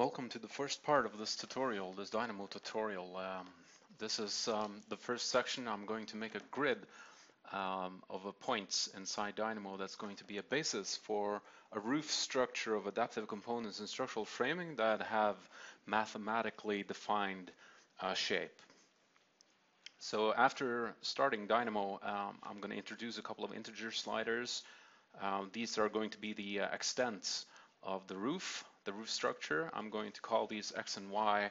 Welcome to the first part of this tutorial, this Dynamo tutorial. Um, this is um, the first section. I'm going to make a grid um, of points inside Dynamo that's going to be a basis for a roof structure of adaptive components and structural framing that have mathematically defined uh, shape. So after starting Dynamo, um, I'm going to introduce a couple of integer sliders. Um, these are going to be the uh, extents of the roof, the roof structure. I'm going to call these x and y,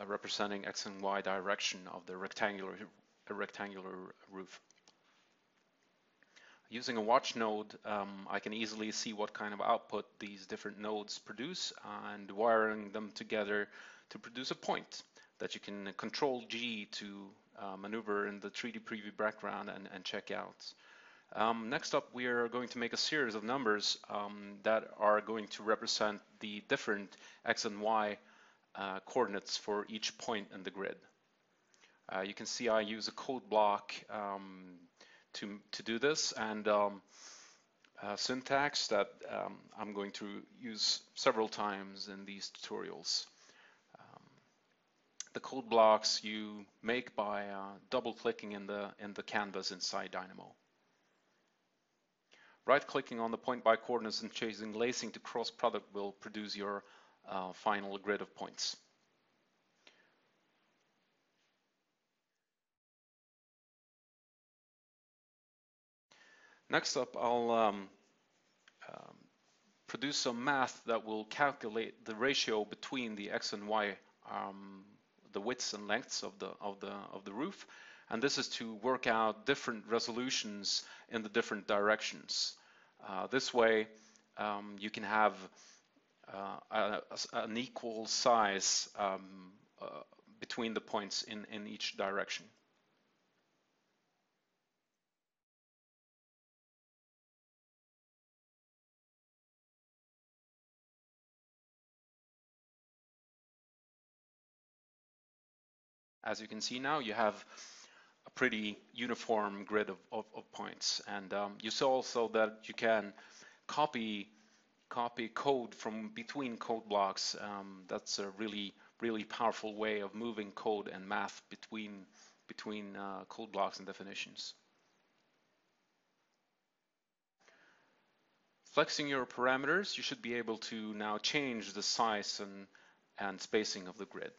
uh, representing x and y direction of the rectangular, rectangular roof. Using a watch node, um, I can easily see what kind of output these different nodes produce and wiring them together to produce a point that you can control G to uh, maneuver in the 3D preview background and, and check out. Um, next up, we are going to make a series of numbers um, that are going to represent the different x and y uh, coordinates for each point in the grid. Uh, you can see I use a code block um, to, to do this and um, syntax that um, I'm going to use several times in these tutorials. Um, the code blocks you make by uh, double clicking in the in the canvas inside Dynamo. Right-clicking on the point by coordinates and changing lacing to cross product will produce your uh, final grid of points. Next up, I'll um, um, produce some math that will calculate the ratio between the x and y, um, the widths and lengths of the of the of the roof, and this is to work out different resolutions in the different directions. Uh, this way, um, you can have uh, a, an equal size um, uh, between the points in, in each direction. As you can see now, you have a pretty uniform grid of, of, of points. And um, you saw also that you can copy copy code from between code blocks. Um, that's a really really powerful way of moving code and math between between uh, code blocks and definitions. Flexing your parameters, you should be able to now change the size and, and spacing of the grid.